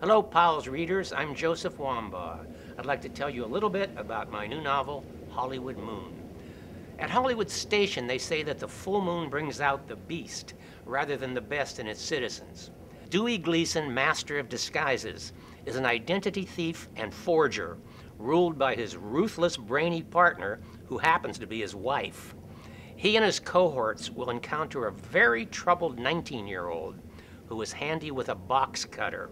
Hello, Powell's readers. I'm Joseph Wambaugh. I'd like to tell you a little bit about my new novel, Hollywood Moon. At Hollywood Station, they say that the full moon brings out the beast rather than the best in its citizens. Dewey Gleason, master of disguises, is an identity thief and forger, ruled by his ruthless, brainy partner, who happens to be his wife. He and his cohorts will encounter a very troubled 19 year old who is handy with a box cutter.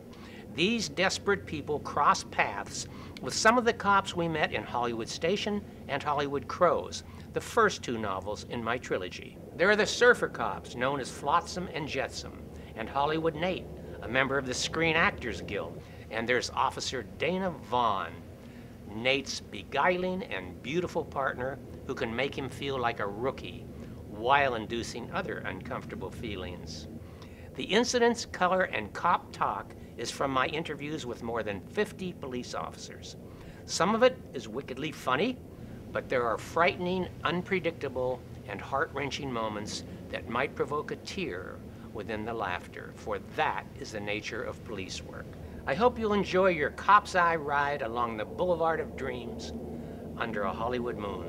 These desperate people cross paths with some of the cops we met in Hollywood Station and Hollywood Crows, the first two novels in my trilogy. There are the surfer cops known as Flotsam and Jetsam, and Hollywood Nate, a member of the Screen Actors Guild, and there's Officer Dana Vaughn, Nate's beguiling and beautiful partner who can make him feel like a rookie while inducing other uncomfortable feelings. The incidents, color, and cop talk is from my interviews with more than 50 police officers. Some of it is wickedly funny, but there are frightening, unpredictable, and heart wrenching moments that might provoke a tear within the laughter, for that is the nature of police work. I hope you'll enjoy your cop's eye ride along the Boulevard of Dreams under a Hollywood moon.